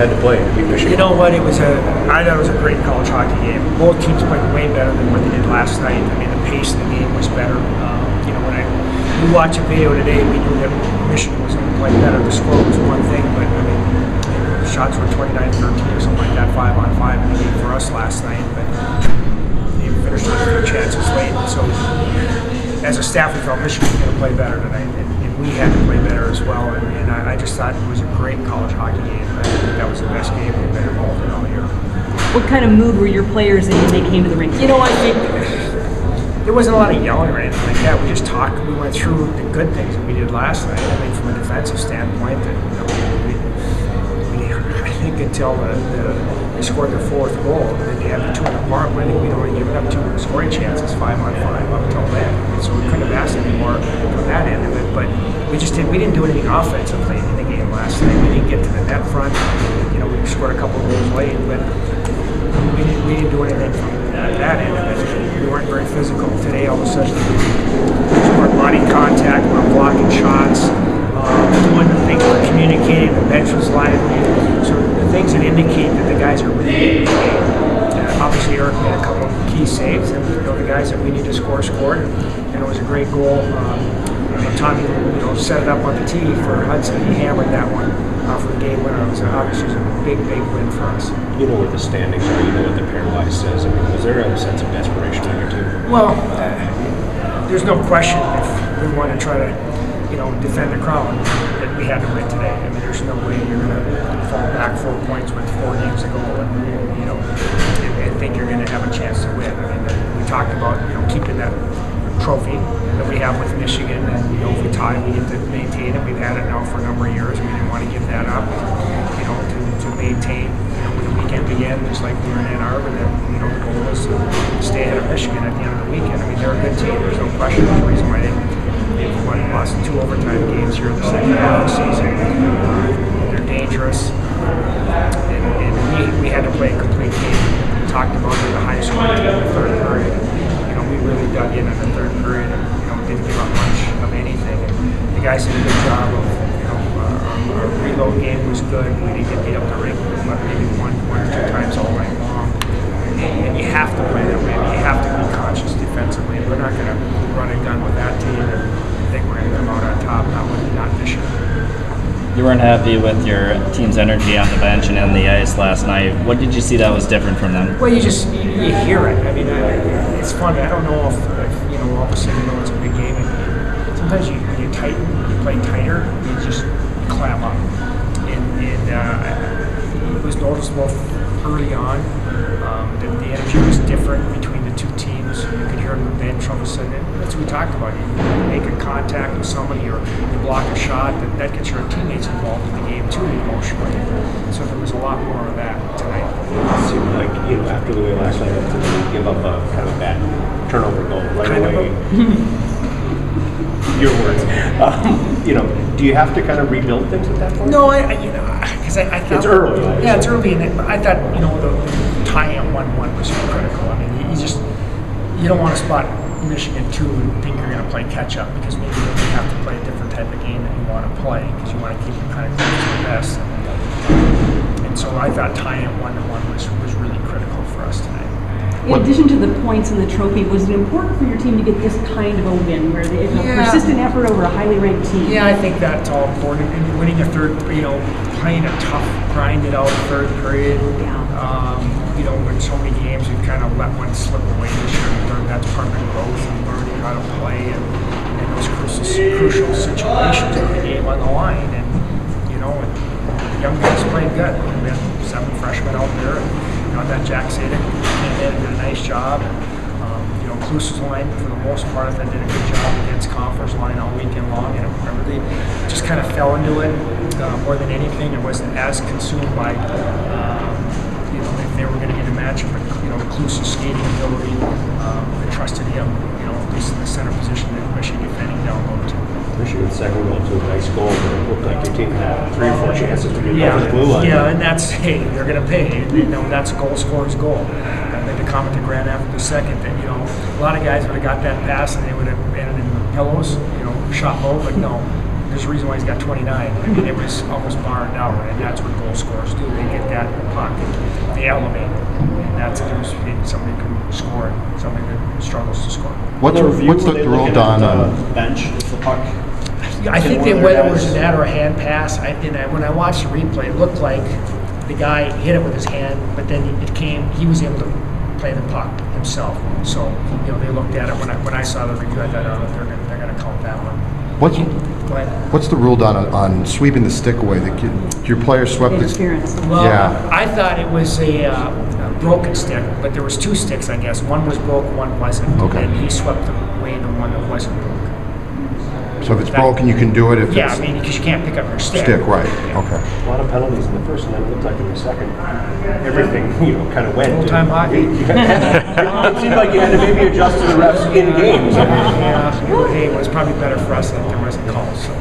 had to play Michigan. You know what? It was a. I thought it was a great college hockey game. Both teams played way better than what they did last night. I mean, the pace of the game was better. Um, you know, when I we watched a video today, we knew that Michigan was going to play better. The score was one thing, but I mean, the shots were 29-13 or something like that, five on five in the game for us last night. But they finished with few chances late. So, as a staff, we felt Michigan was going to play better tonight, and we had to play better as well. And, and I, I just thought it was a great college hockey game. I think that was the best game we've been involved in all year. What kind of mood were your players in when they came to the rink? You know, I think there wasn't a lot of yelling or anything like that. We just talked. We went through the good things that we did last night. I think from a defensive standpoint, that until the, the, they scored their fourth goal, they had the two in the I think we'd only given up two scoring chances, five on five, up until then. So we couldn't have asked any more from that end of it. But we just did. We didn't do anything offensively in the game last night. We didn't get to the net front. You know, we scored a couple goals late, but we didn't, we didn't do anything from that, end of it. We weren't very physical. Today, all of a sudden, we're body contact, we're blocking shots, um, doing the things, we're communicating, the bench was lively. So things that indicate that the guys are really in the game. Uh, obviously, Eric made a couple of key saves, and you know, the guys that we need to score scored. And it was a great goal. Um, you know, Tommy, you know, set it up on the tee for Hudson. He hammered that one uh, for the game winner. It was obviously it was a big, big win for us. You know what the standings are. You know what the pairwise says. I mean, was there a sense of desperation on your team? Well, uh, there's no question if we want to try to, you know, defend the crown that we had to win today. I mean, there's no way you're going to fall back four points with four games to go and, you know, and, and think you're going to have a chance to win. I mean, we talked about, you know, keeping that trophy that we have with Michigan, and you know, if we tie, we get to maintain it. We've had it now for a number of years. We didn't want to give that up. You know, to, to maintain. You know, when the weekend began, just like we were in Ann Arbor, then you know the goal was to stay ahead of Michigan at the end of the weekend. I mean, they're a good team. There's no question. There's a reason why they won, lost two overtime games here in the second half of the season. They're dangerous, and, and we, we had to play a complete game. We talked about it, the high scoring in the third period. You know, we really dug in in the third period and you know didn't give up much of anything. And the guys did a good job of you know uh, our, our reload game was good. We didn't get beat up the but maybe one one or two times all night long. And, and you have to play that way. You have to be conscious defensively. We're not going to run and gun with that team and think we're going to come out on top. Not with not this year. You weren't happy with your team's energy on the bench and on the ice last night. What did you see that was different from them? Well, you just you, hear it. I mean, uh, it's funny. I don't know if, if you know all of a sudden you know it's a big game. And sometimes you you tighten, you play tighter, you just clam up. And, and uh, it was noticeable early on um, that the energy was different between the two teams. You could hear on the bench all of a sudden. That's what we talked about. You make a contact with somebody or you block a shot, that, that gets your teammates involved in the game too emotionally. So there was a lot more of that tonight. It seemed like you know after the way last night, to give up a kind of a bad turnover goal right Kind away. Your words. Um, you know, do you have to kind of rebuild things at that point? No, I, I you know, because I, I thought It's early, I Yeah, it's early, and it, I thought you know the, tie at one-one was critical. I mean, you, you just you don't want to spot Michigan two and think you're going to play catch-up because maybe you have to play a different type of game that you want to play because you want to keep it kind of close to the best. And, and so I thought tying at one-to-one was was really critical for us tonight. In addition to the points and the trophy, was it important for your team to get this kind of a win, where it's a Yeah. persistent effort over a highly ranked team? Yeah, I think that's all important. And winning a third, you know, playing a tough, grinded out third period. Yeah. Um, you know, in so many games, we've kind of let one slip away this year. We learned that's part of the growth and learning how to play and, and those crucial, crucial situations with the game on the line. And, you know, and the young guys played good. We had seven freshmen out there. And, know, that Jack in and did a nice job. Um, you know, Kloos's line, for the most part, thought did a good job against Compher's line all weekend long. And really just kind of fell into it uh, more than anything. It wasn't as consumed by, um, you know, if they were going to get a matchup. But, you know, Kloos's skating ability, um, I trusted him, you know, at least in the center position that Michigan defending down low too. Michigan's second goal to a nice goal, but it looked like your team had three or four chances to get Yeah, over the blue line. yeah, and that's hey, they're going to pay. You know, that's a goal scorer's goal. I made the comment to Grant after the second that you know a lot of guys would have got that pass and they would have ended in the pillows, you know, shot low. But no, there's a reason why he's got 29. I mean, it was almost barred out, and that's what goal scorers do. They get that puck, they elevate. And that's the difference between somebody who can score and somebody that struggles to score. What's, The review, what's were the they rule looking done uh, on, the Bench, is the puck. Yeah, I think Can that one of their whether it was an ad or a hand pass, I, and I, when I watched the replay, it looked like the guy hit it with his hand, but then it came, he was able to play the puck himself. So, you know, they looked at it, when I, when I saw the review, I thought, oh, they're gonna, they're gonna count that one. what's, Go what's the rule done on, on sweeping the stick away? The kid- Your player swept the, Interference. Well, Yeah. I thought it was a, uh, a broken stick, but there was two sticks, I guess. One was broke, one wasn't. Okay. And he swept away the one that wasn't broke. So if it's broken, you can do it if Yeah, I it's mean, because you can't pick up your stick. stick, right, Yeah. okay. A lot of penalties in the first, and then it looked like in the second, everything, you know, kind of went. Full-time hockey. You got- It seemed like you had to maybe adjust to the refs in games. I Yeah, hey, it was probably better for us that there wasn't calls, so.